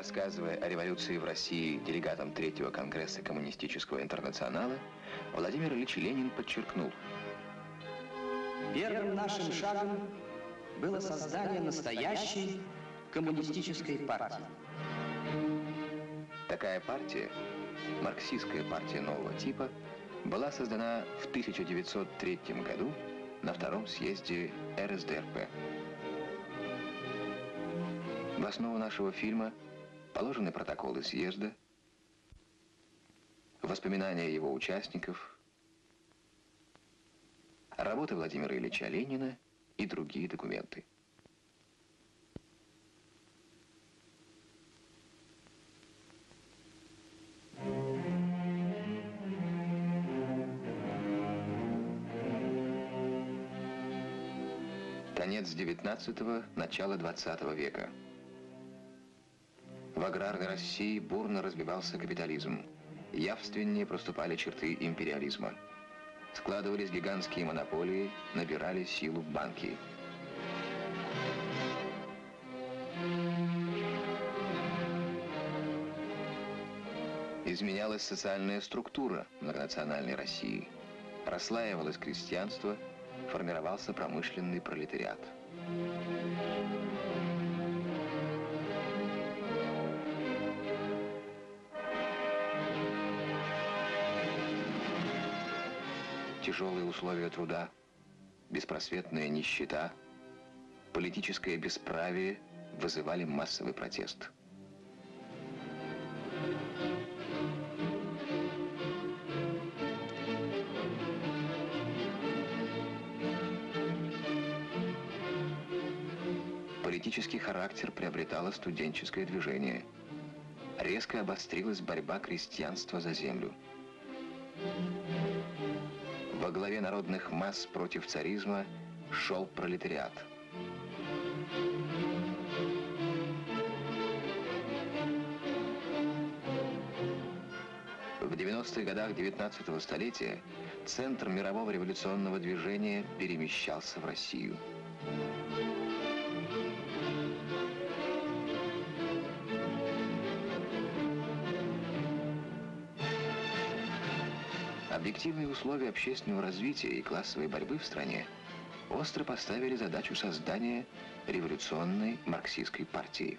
Рассказывая о революции в России делегатам Третьего Конгресса Коммунистического Интернационала, Владимир Ильич Ленин подчеркнул. Первым нашим шагом было создание настоящей коммунистической партии. Такая партия, марксистская партия нового типа, была создана в 1903 году на втором съезде РСДРП. В основу нашего фильма положены протоколы съезда, воспоминания его участников, работы Владимира Ильича Ленина и другие документы. Конец XIX – начало XX века. В аграрной России бурно развивался капитализм. Явственнее проступали черты империализма. Складывались гигантские монополии, набирали силу банки. Изменялась социальная структура многонациональной России. Расслаивалось крестьянство, формировался промышленный пролетариат. Тяжелые условия труда, беспросветная нищета, политическое бесправие вызывали массовый протест. Политический характер приобретало студенческое движение. Резко обострилась борьба крестьянства за землю. Во главе народных масс против царизма шел пролетариат. В 90-х годах 19-го столетия центр мирового революционного движения перемещался в Россию. Объективные условия общественного развития и классовой борьбы в стране остро поставили задачу создания революционной марксистской партии.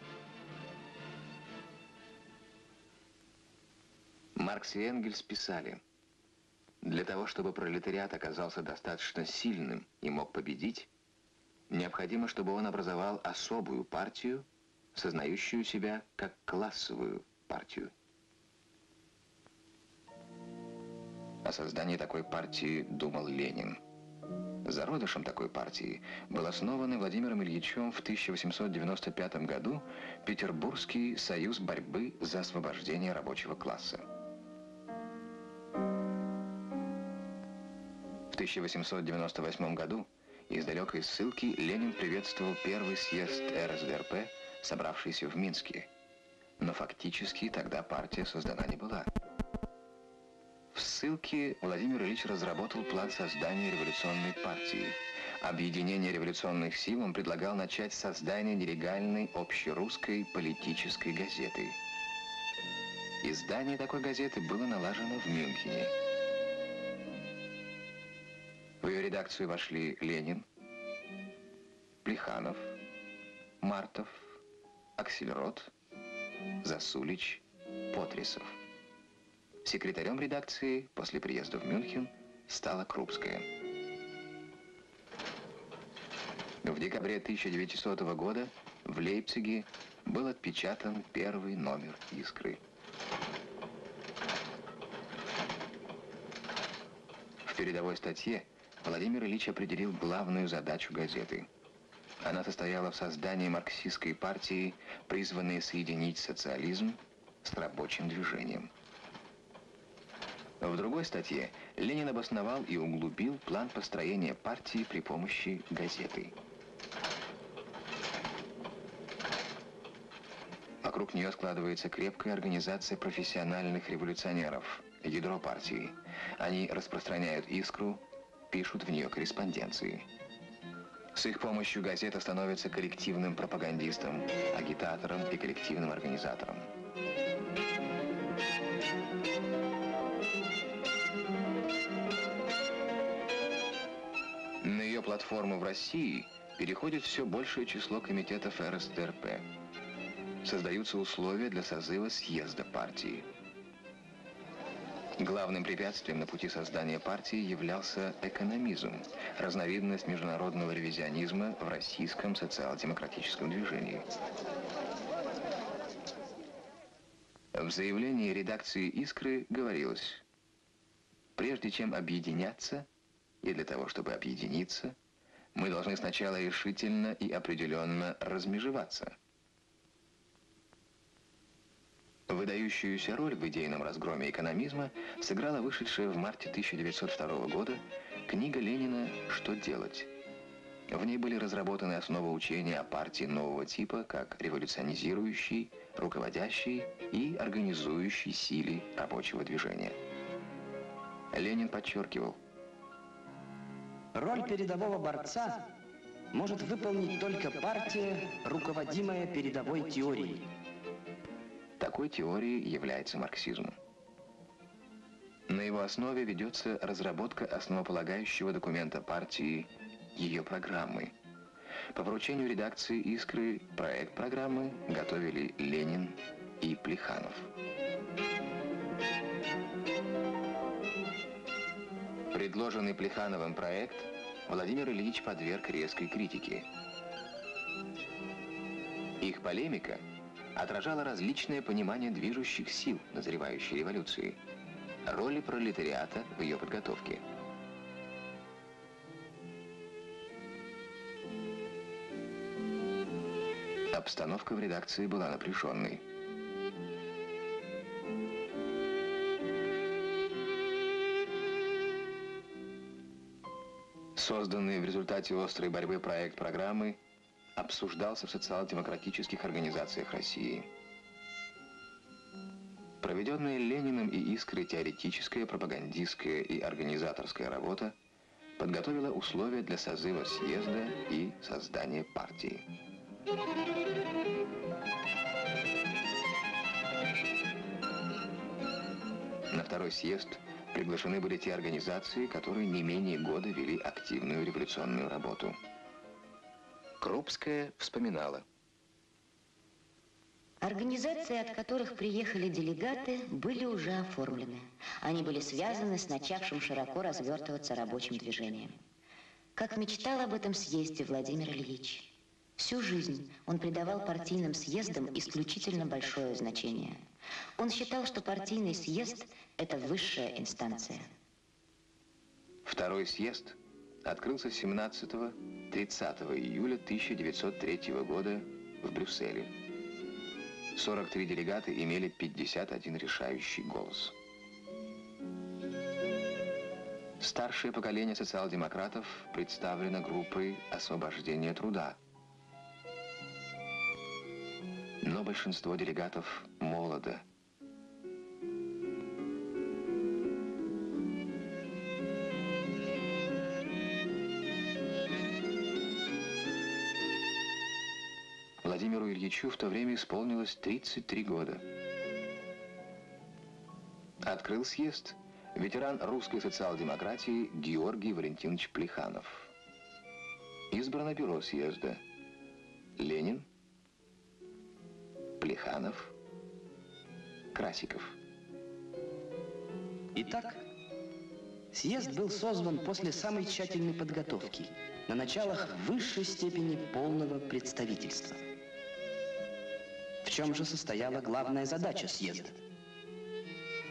Маркс и Энгельс писали, для того, чтобы пролетариат оказался достаточно сильным и мог победить, необходимо, чтобы он образовал особую партию, сознающую себя как классовую партию. О создании такой партии думал Ленин. Зародышем такой партии был основан Владимиром Ильичем в 1895 году Петербургский союз борьбы за освобождение рабочего класса. В 1898 году из далекой ссылки Ленин приветствовал первый съезд РСДРП, собравшийся в Минске. Но фактически тогда партия создана не была. В ссылке Владимир Ильич разработал план создания революционной партии. Объединение революционных сил он предлагал начать создание нелегальной общерусской политической газеты. Издание такой газеты было налажено в Мюнхене. В ее редакцию вошли Ленин, Плеханов, Мартов, Аксельрод, Засулич, Потрисов. Секретарем редакции после приезда в Мюнхен стала Крупская. В декабре 1900 года в Лейпциге был отпечатан первый номер «Искры». В передовой статье Владимир Ильич определил главную задачу газеты. Она состояла в создании марксистской партии, призванной соединить социализм с рабочим движением. В другой статье Ленин обосновал и углубил план построения партии при помощи газеты. Вокруг нее складывается крепкая организация профессиональных революционеров, ядро партии. Они распространяют искру, пишут в нее корреспонденции. С их помощью газета становится коллективным пропагандистом, агитатором и коллективным организатором. Платформу в России переходит все большее число комитетов РСДРП. Создаются условия для созыва съезда партии. Главным препятствием на пути создания партии являлся экономизм, разновидность международного ревизионизма в российском социал-демократическом движении. В заявлении редакции «Искры» говорилось, прежде чем объединяться, и для того, чтобы объединиться, мы должны сначала решительно и определенно размежеваться – Выдающуюся роль в идейном разгроме экономизма сыграла вышедшая в марте 1902 года книга Ленина «Что делать?». В ней были разработаны основы учения о партии нового типа как революционизирующей, руководящей и организующей силе рабочего движения. Ленин подчеркивал, Роль передового борца может выполнить только партия, руководимая передовой теорией. Такой теорией является марксизм. На его основе ведется разработка основополагающего документа партии, ее программы. По поручению редакции «Искры» проект программы готовили Ленин и Плеханов. Предложенный Плехановым проект Владимир Ильич подверг резкой критике. Их полемика – отражала различное понимание движущих сил назревающей революции, роли пролетариата в ее подготовке. Обстановка в редакции была напряженной. Созданный в результате острой борьбы проект программы обсуждался в социал-демократических организациях России. Проведенная Лениным и Искрой теоретическая, пропагандистская и организаторская работа подготовила условия для созыва съезда и создания партии. На второй съезд приглашены были те организации, которые не менее года вели активную революционную работу. Крупская вспоминала. Организации, от которых приехали делегаты, были уже оформлены. Они были связаны с начавшим широко развертываться рабочим движением. Как мечтал об этом съезде Владимир Ильич. Всю жизнь он придавал партийным съездам исключительно большое значение. Он считал, что партийный съезд – это высшая инстанция. Второй съезд открылся 17 30 июля 1903 года в Брюсселе. 43 делегаты имели 51 решающий голос. Старшее поколение социал-демократов представлено группой освобождения труда. Но большинство делегатов молодо. Ильичу в то время исполнилось 33 года. Открыл съезд ветеран русской социал-демократии Георгий Валентинович Плеханов. Избрано бюро съезда. Ленин, Плеханов, Красиков. Итак, съезд был созван после самой тщательной подготовки, на началах высшей степени полного представительства. Чем же состояла главная задача съезда?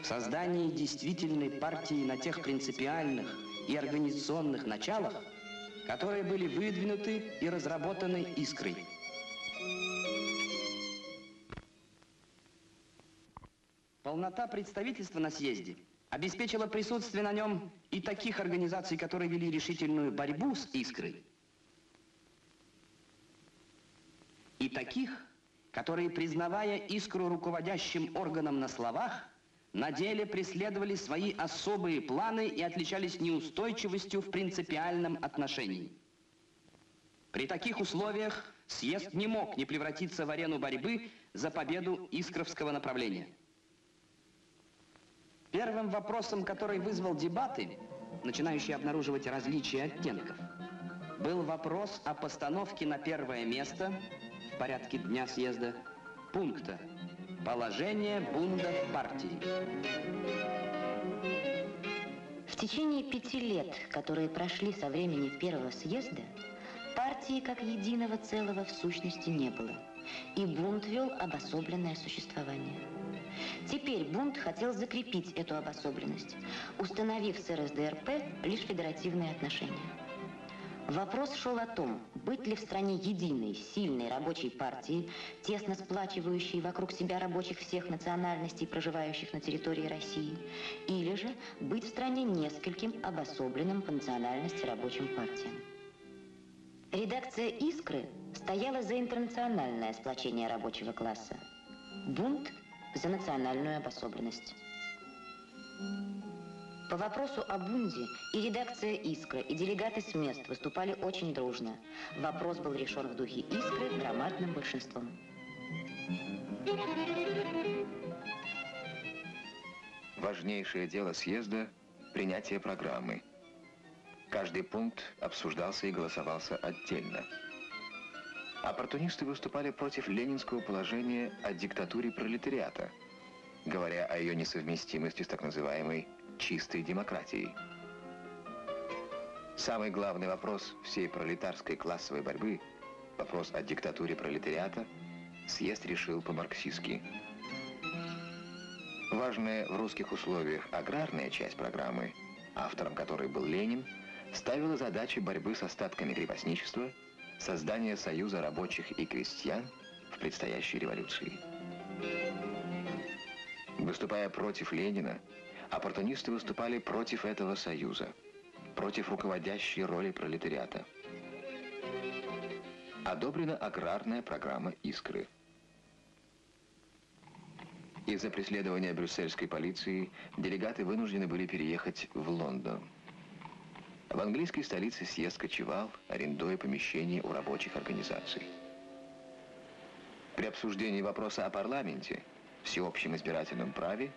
В создании действительной партии на тех принципиальных и организационных началах, которые были выдвинуты и разработаны «Искрой». Полнота представительства на съезде обеспечила присутствие на нем и таких организаций, которые вели решительную борьбу с «Искрой», и таких, которые, признавая искру руководящим органом на словах, на деле преследовали свои особые планы и отличались неустойчивостью в принципиальном отношении. При таких условиях съезд не мог не превратиться в арену борьбы за победу Искровского направления. Первым вопросом, который вызвал дебаты, начинающие обнаруживать различия оттенков, был вопрос о постановке на первое место порядке дня съезда пункта «Положение бунда в партии». В течение пяти лет, которые прошли со времени первого съезда, партии как единого целого в сущности не было, и бунт вел обособленное существование. Теперь бунт хотел закрепить эту обособленность, установив с РСДРП лишь федеративные отношения. Вопрос шел о том, быть ли в стране единой, сильной рабочей партией, тесно сплачивающей вокруг себя рабочих всех национальностей, проживающих на территории России, или же быть в стране нескольким обособленным по национальности рабочим партиям. Редакция «Искры» стояла за интернациональное сплочение рабочего класса. Бунт за национальную обособленность. По вопросу о бунде и редакция «Искры», и делегаты с мест выступали очень дружно. Вопрос был решен в духе «Искры» громадным большинством. Важнейшее дело съезда – принятие программы. Каждый пункт обсуждался и голосовался отдельно. Оппортунисты выступали против ленинского положения о диктатуре пролетариата, говоря о ее несовместимости с так называемой чистой демократией. Самый главный вопрос всей пролетарской классовой борьбы, вопрос о диктатуре пролетариата, съезд решил по-марксистски. Важная в русских условиях аграрная часть программы, автором которой был Ленин, ставила задачи борьбы с остатками крепостничества, создания союза рабочих и крестьян в предстоящей революции. Выступая против Ленина, Оппортунисты выступали против этого союза, против руководящей роли пролетариата. Одобрена аграрная программа «Искры». Из-за преследования брюссельской полиции делегаты вынуждены были переехать в Лондон. В английской столице съезд кочевал, арендуя помещение у рабочих организаций. При обсуждении вопроса о парламенте, всеобщем избирательном праве,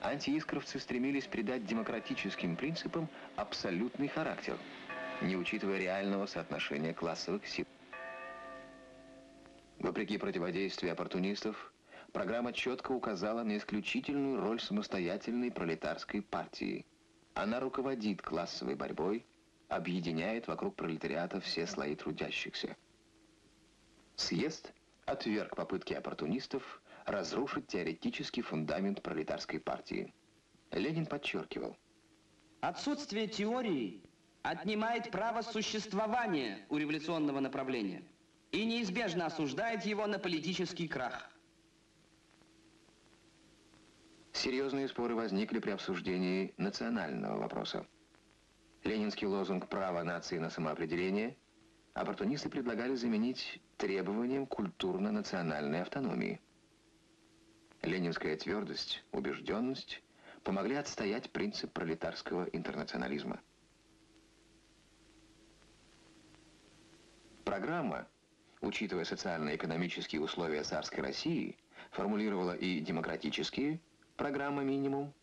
антиискровцы стремились придать демократическим принципам абсолютный характер, не учитывая реального соотношения классовых сил. Вопреки противодействию оппортунистов, программа четко указала на исключительную роль самостоятельной пролетарской партии. Она руководит классовой борьбой, объединяет вокруг пролетариата все слои трудящихся. Съезд отверг попытки оппортунистов разрушить теоретический фундамент пролетарской партии. Ленин подчеркивал. Отсутствие теории отнимает право существования у революционного направления и неизбежно осуждает его на политический крах. Серьезные споры возникли при обсуждении национального вопроса. Ленинский лозунг «Право нации на самоопределение» оппортунисты предлагали заменить требованием культурно-национальной автономии. Ленинская твердость, убежденность помогли отстоять принцип пролетарского интернационализма. Программа, учитывая социально-экономические условия царской России, формулировала и демократические программы минимум,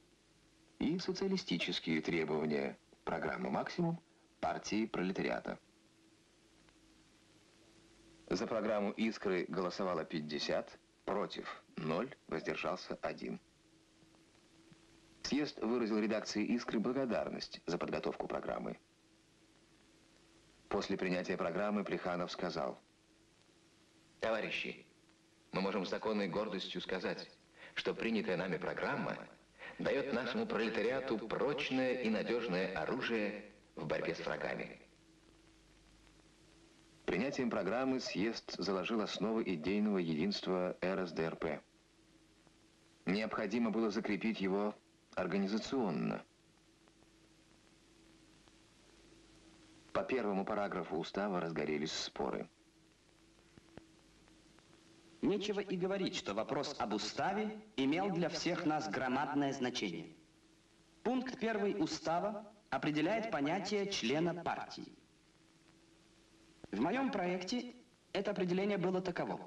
и социалистические требования программы максимум партии пролетариата. За программу «Искры» голосовало 50, против 0, воздержался 1. Съезд выразил редакции «Искры» благодарность за подготовку программы. После принятия программы Плеханов сказал, «Товарищи, мы можем с законной гордостью сказать, что принятая нами программа дает нашему пролетариату прочное и надежное оружие в борьбе с врагами». Принятием программы съезд заложил основы идейного единства РСДРП. Необходимо было закрепить его организационно. По первому параграфу устава разгорелись споры. Нечего и говорить, что вопрос об уставе имел для всех нас громадное значение. Пункт первый устава определяет понятие члена партии. В моем проекте это определение было таково.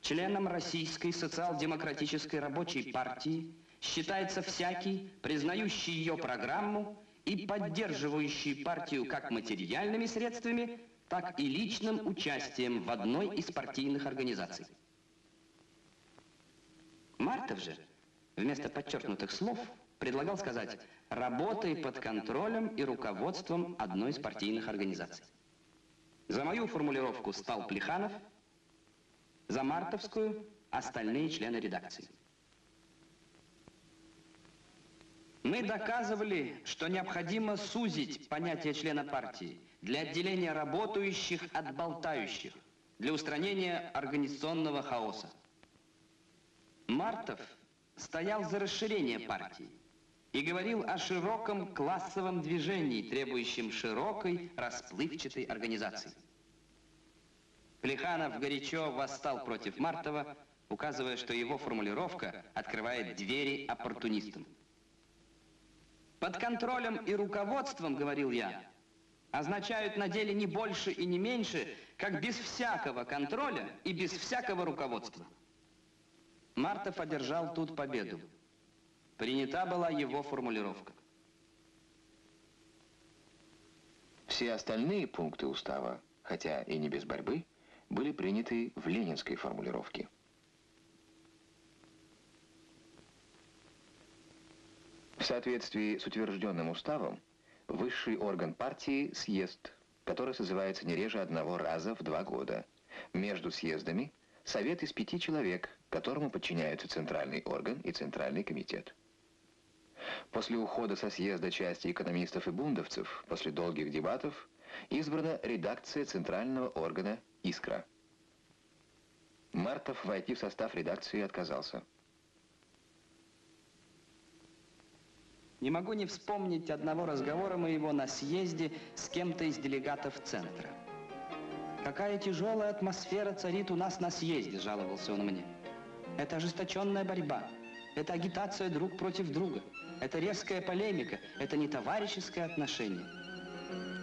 Членом Российской социал-демократической рабочей партии считается всякий, признающий ее программу и поддерживающий партию как материальными средствами, так и личным участием в одной из партийных организаций. Мартов же вместо подчеркнутых слов предлагал сказать «работай под контролем и руководством одной из партийных организаций». За мою формулировку стал Плеханов, за мартовскую – остальные члены редакции. Мы доказывали, что необходимо сузить понятие члена партии для отделения работающих от болтающих, для устранения организационного хаоса. Мартов стоял за расширение партии и говорил о широком классовом движении, требующем широкой расплывчатой организации. Плеханов горячо восстал против Мартова, указывая, что его формулировка открывает двери оппортунистам. Под контролем и руководством, говорил я, означают на деле не больше и не меньше, как без всякого контроля и без всякого руководства. Мартов одержал тут победу. Принята была его формулировка. Все остальные пункты устава, хотя и не без борьбы, были приняты в ленинской формулировке. В соответствии с утвержденным уставом, высший орган партии – съезд, который созывается не реже одного раза в два года. Между съездами – совет из пяти человек, которому подчиняются центральный орган и центральный комитет. После ухода со съезда части экономистов и бундовцев, после долгих дебатов, избрана редакция центрального органа «Искра». Мартов войти в состав редакции отказался. Не могу не вспомнить одного разговора моего на съезде с кем-то из делегатов центра. «Какая тяжелая атмосфера царит у нас на съезде», – жаловался он мне. «Это ожесточенная борьба, это агитация друг против друга, это резкая полемика, это не товарищеское отношение».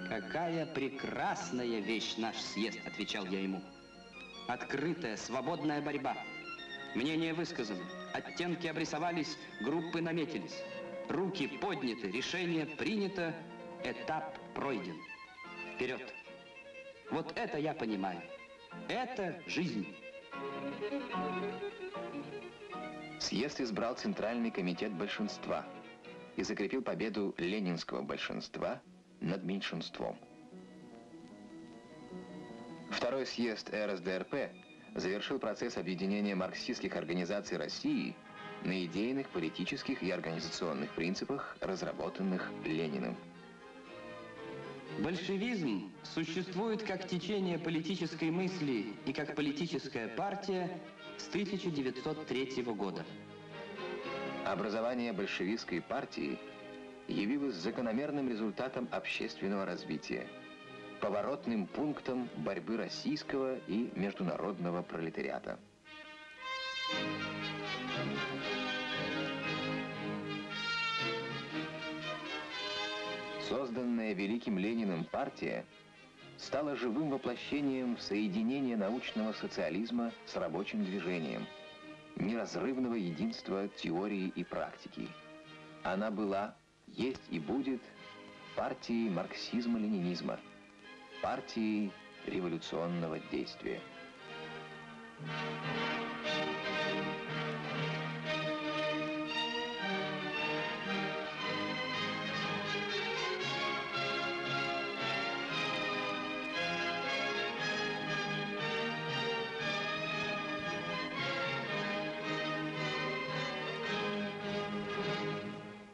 «Какая прекрасная вещь наш съезд», – отвечал я ему. «Открытая, свободная борьба. Мнения высказаны, оттенки обрисовались, группы наметились». Руки подняты, решение принято, этап пройден. Вперед. Вот это я понимаю. Это жизнь. Съезд избрал Центральный комитет большинства и закрепил победу ленинского большинства над меньшинством. Второй съезд РСДРП завершил процесс объединения марксистских организаций России – на идейных, политических и организационных принципах, разработанных Лениным. Большевизм существует как течение политической мысли и как политическая партия с 1903 года. Образование большевистской партии явилось закономерным результатом общественного развития, поворотным пунктом борьбы российского и международного пролетариата. Созданная великим Лениным партия стала живым воплощением соединения научного социализма с рабочим движением, неразрывного единства теории и практики. Она была, есть и будет партией марксизма-ленинизма, партией революционного действия. Thank you.